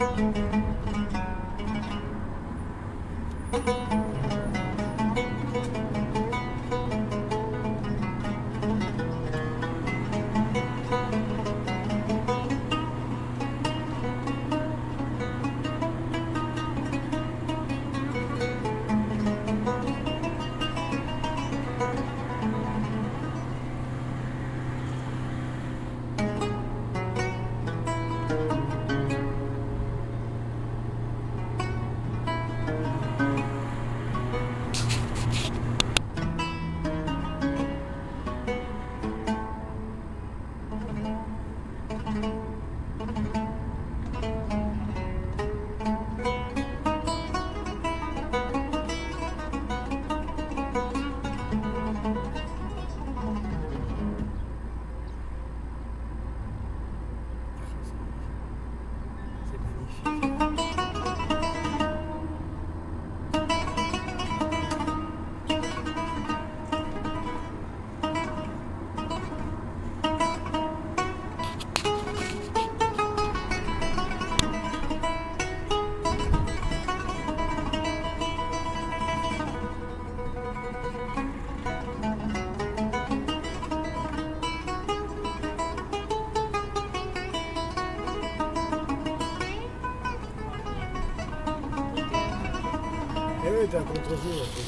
Thank you. zero.